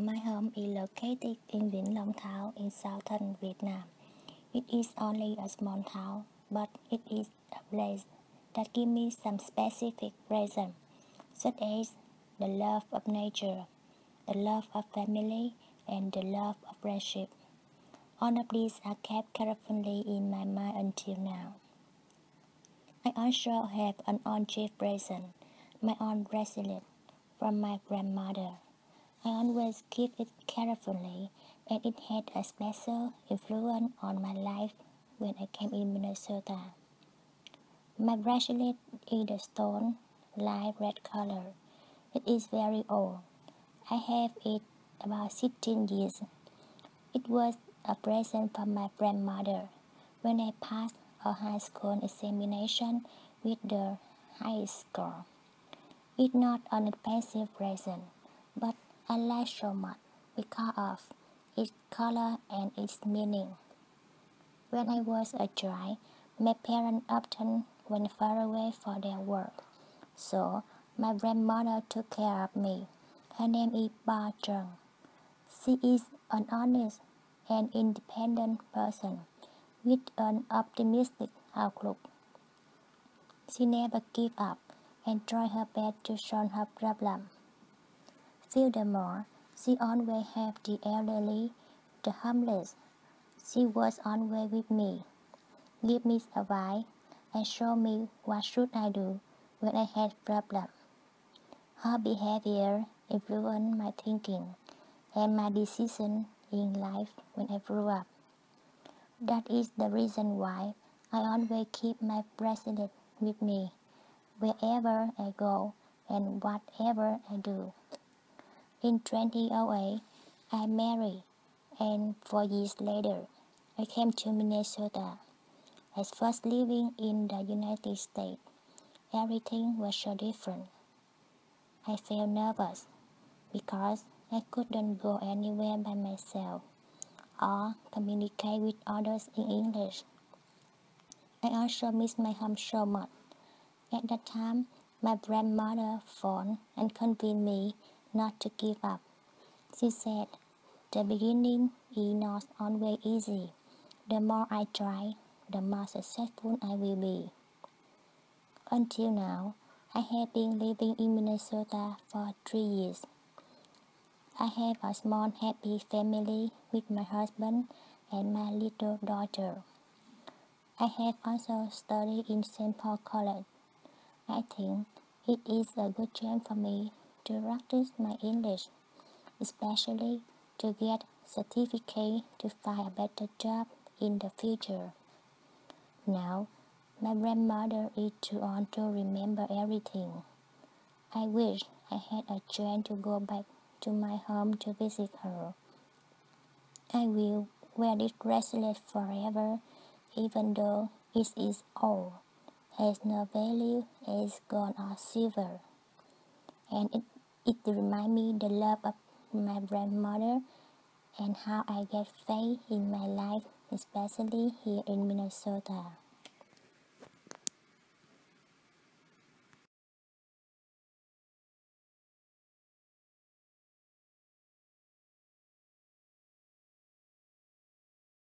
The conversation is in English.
My home is located in Vĩnh Long Thao in southern Vietnam. It is only a small town, but it is a place that gives me some specific presents, such as the love of nature, the love of family, and the love of friendship. All of these are kept carefully in my mind until now. I also have an on-gift present, my own bracelet, from my grandmother. I always keep it carefully, and it had a special influence on my life when I came in Minnesota. My bracelet is a stone, light red color. It is very old. I have it about 16 years. It was a present from my grandmother when I passed a high school examination with the highest score. It's not an expensive present, I like so much because of its color and its meaning. When I was a child, my parents often went far away for their work, so my grandmother took care of me. Her name is Ba Chung. She is an honest and independent person with an optimistic outlook. She never gives up and tries her best to solve her problem. Furthermore, she always helped the elderly, the homeless. She was always with me, give me advice, and show me what should I do when I had problems. Her behavior influenced my thinking and my decision in life when I grew up. That is the reason why I always keep my bracelet with me wherever I go and whatever I do. In 2008, I married, and four years later, I came to Minnesota. As first living in the United States, everything was so different. I felt nervous because I couldn't go anywhere by myself or communicate with others in English. I also missed my home so much. At that time, my grandmother phoned and convinced me not to give up. She said, The beginning is not always easy. The more I try, the more successful I will be. Until now, I have been living in Minnesota for three years. I have a small happy family with my husband and my little daughter. I have also studied in St. Paul College. I think it is a good chance for me to practice my English, especially to get certificate to find a better job in the future. Now, my grandmother is too old to remember everything. I wish I had a chance to go back to my home to visit her. I will wear this bracelet forever, even though it is old, has no value as gold or silver, and it it reminds me the love of my grandmother and how I get faith in my life, especially here in Minnesota.